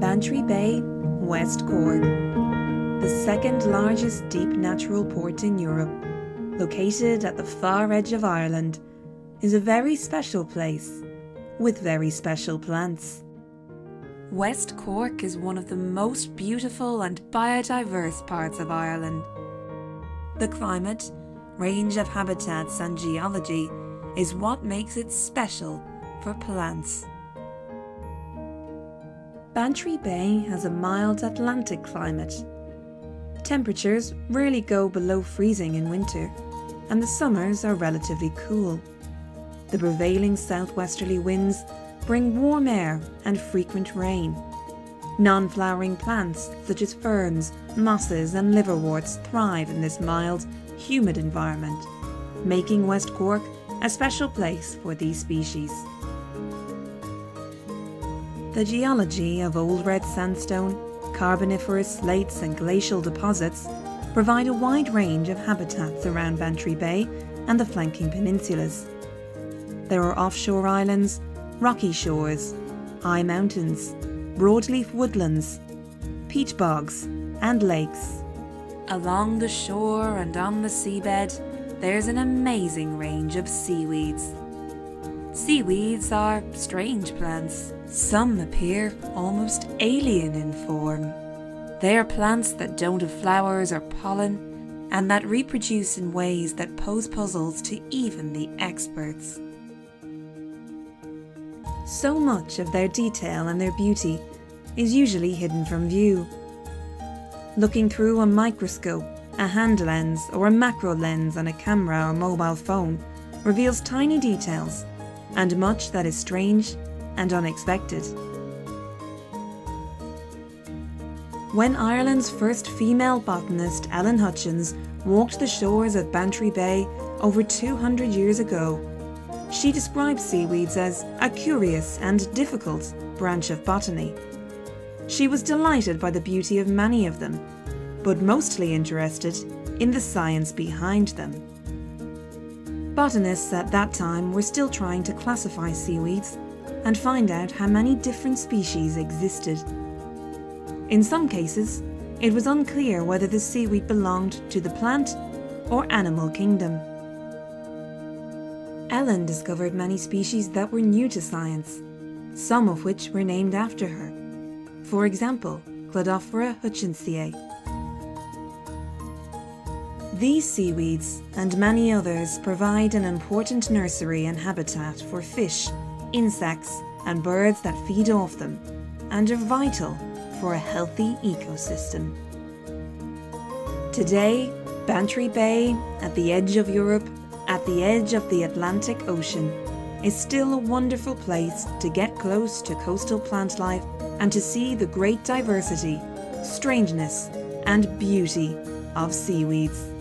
Bantry Bay, West Cork, the second largest deep natural port in Europe, located at the far edge of Ireland, is a very special place with very special plants. West Cork is one of the most beautiful and biodiverse parts of Ireland. The climate, range of habitats, and geology is what makes it special for plants. Bantry Bay has a mild Atlantic climate. Temperatures rarely go below freezing in winter, and the summers are relatively cool. The prevailing southwesterly winds bring warm air and frequent rain. Non flowering plants such as ferns, mosses, and liverworts thrive in this mild, humid environment, making West Cork a special place for these species. The geology of Old Red Sandstone, Carboniferous slates, and glacial deposits provide a wide range of habitats around Bantry Bay and the flanking peninsulas. There are offshore islands, rocky shores, high mountains, broadleaf woodlands, peat bogs, and lakes. Along the shore and on the seabed, there's an amazing range of seaweeds. Seaweeds are strange plants. Some appear almost alien in form. They are plants that don't have flowers or pollen and that reproduce in ways that pose puzzles to even the experts. So much of their detail and their beauty is usually hidden from view. Looking through a microscope, a hand lens, or a macro lens on a camera or mobile phone reveals tiny details and much that is strange and unexpected. When Ireland's first female botanist, Ellen Hutchins, walked the shores of Bantry Bay over 200 years ago, she described seaweeds as a curious and difficult branch of botany. She was delighted by the beauty of many of them, but mostly interested in the science behind them. Botanists at that time were still trying to classify seaweeds and find out how many different species existed. In some cases, it was unclear whether the seaweed belonged to the plant or animal kingdom. Ellen discovered many species that were new to science, some of which were named after her. For example, Cladophora hutchinsiae, these seaweeds and many others provide an important nursery and habitat for fish, insects, and birds that feed off them, and are vital for a healthy ecosystem. Today, Bantry Bay, at the edge of Europe, at the edge of the Atlantic Ocean, is still a wonderful place to get close to coastal plant life and to see the great diversity, strangeness, and beauty of seaweeds.